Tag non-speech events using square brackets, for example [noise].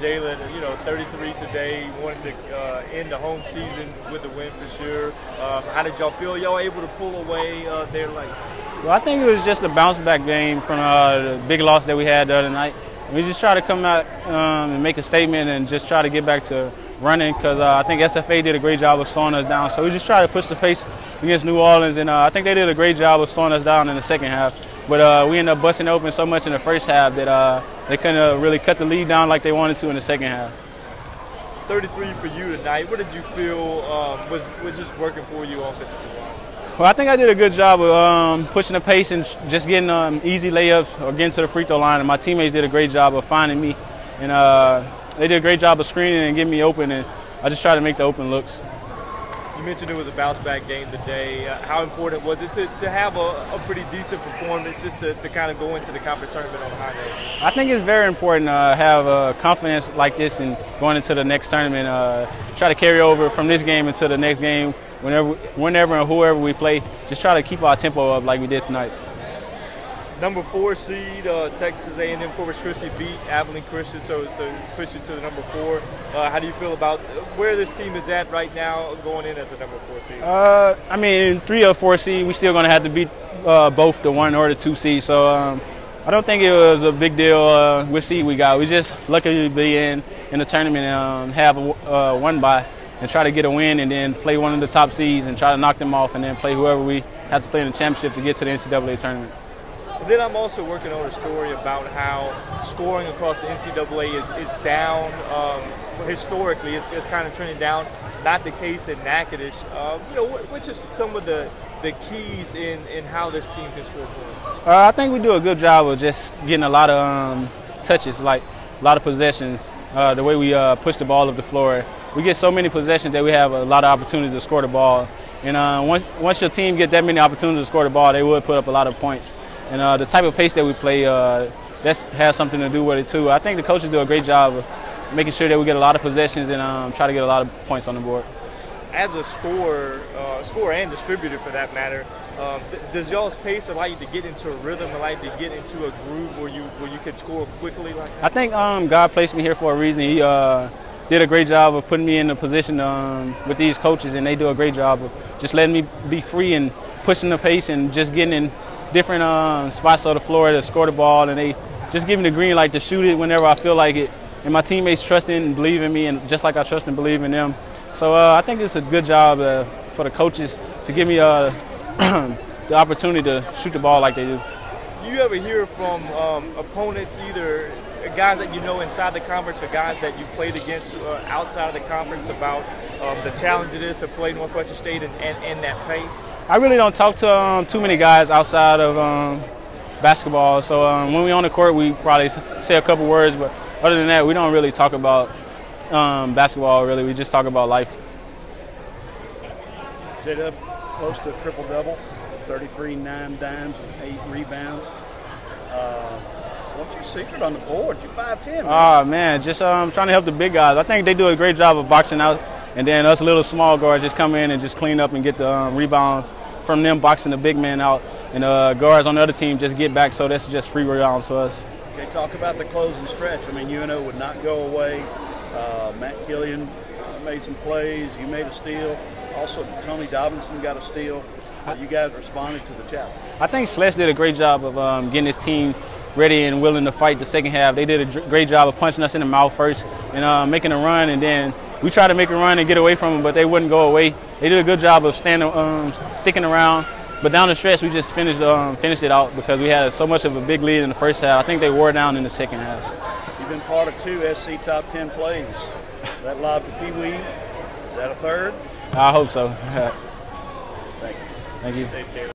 Jalan, you know, 33 today. Wanted to uh, end the home season with a win for sure. Um, how did y'all feel? Y'all able to pull away uh, there? Like, well, I think it was just a bounce back game from uh, the big loss that we had the other night. We just try to come out um, and make a statement and just try to get back to running because uh, I think SFA did a great job of slowing us down. So we just try to push the pace against New Orleans, and uh, I think they did a great job of slowing us down in the second half. But uh, we ended up busting open so much in the first half that uh, they couldn't really cut the lead down like they wanted to in the second half. 33 for you tonight. What did you feel um, was, was just working for you offensively? Well, I think I did a good job of um, pushing the pace and just getting um, easy layups or getting to the free throw line. And my teammates did a great job of finding me. And uh, they did a great job of screening and getting me open. And I just tried to make the open looks. You mentioned it was a bounce back game today. Uh, how important was it to, to have a, a pretty decent performance just to, to kind of go into the conference tournament on a high note? I think it's very important to uh, have uh, confidence like this and going into the next tournament. Uh, try to carry over from this game into the next game. Whenever, whenever and whoever we play, just try to keep our tempo up like we did tonight number four seed uh, Texas A&M Corpus Christi beat Abilene Christian, so so push it to the number four. Uh, how do you feel about where this team is at right now, going in as a number four seed? Uh, I mean, three or four seed, we still going to have to beat uh, both the one or the two seed. So um, I don't think it was a big deal uh, which seed we got. We just lucky to be in in the tournament and um, have uh, one bye and try to get a win and then play one of the top seeds and try to knock them off and then play whoever we have to play in the championship to get to the NCAA tournament. Then I'm also working on a story about how scoring across the NCAA is, is down. Um, historically, it's, it's kind of trending down. Not the case in Natchitoches. Um, you know, which is some of the the keys in, in how this team can score points? Uh, I think we do a good job of just getting a lot of um, touches, like a lot of possessions. Uh, the way we uh, push the ball up the floor, we get so many possessions that we have a lot of opportunities to score the ball. And uh, once once your team get that many opportunities to score the ball, they would put up a lot of points. And uh, the type of pace that we play, uh, that has something to do with it too. I think the coaches do a great job of making sure that we get a lot of possessions and um, try to get a lot of points on the board. As a scorer, uh, scorer and distributor for that matter, um, th does y'all's pace allow you to get into a rhythm, allow you to get into a groove where you where you can score quickly? Like I think um, God placed me here for a reason. He uh, did a great job of putting me in the position um, with these coaches, and they do a great job of just letting me be free and pushing the pace and just getting in different uh, spots on the floor to score the ball, and they just give me the green light to shoot it whenever I feel like it. And my teammates trust in and believe in me, and just like I trust and believe in them. So uh, I think it's a good job uh, for the coaches to give me uh, [clears throat] the opportunity to shoot the ball like they do. Do you ever hear from um, opponents, either guys that you know inside the conference or guys that you played against uh, outside of the conference, about um, the challenge it is to play Northwestern State and, and, and that pace? I really don't talk to um, too many guys outside of um, basketball. So um, when we on the court, we probably say a couple words, but other than that, we don't really talk about um, basketball. Really, we just talk about life. J close to a triple double, 33 nine dimes and eight rebounds. Uh, what's your secret on the board? You're 5'10". Man. Oh man, just um, trying to help the big guys. I think they do a great job of boxing out and then us little small guards just come in and just clean up and get the um, rebounds from them boxing the big man out. And uh, guards on the other team just get back, so that's just free rebounds for us. Okay, talk about the closing stretch. I mean, UNO would not go away. Uh, Matt Killian made some plays. You made a steal. Also, Tony Dobinson got a steal. Uh, you guys responded to the challenge. I think Slesh did a great job of um, getting his team ready and willing to fight the second half. They did a great job of punching us in the mouth first and uh, making a run, and then we tried to make a run and get away from them, but they wouldn't go away. They did a good job of standing, um, sticking around. But down the stretch, we just finished um, finished it out because we had so much of a big lead in the first half. I think they wore down in the second half. You've been part of two SC top 10 plays. That lob to Pee Wee, is that a third? I hope so. [laughs] Thank you. Thank you.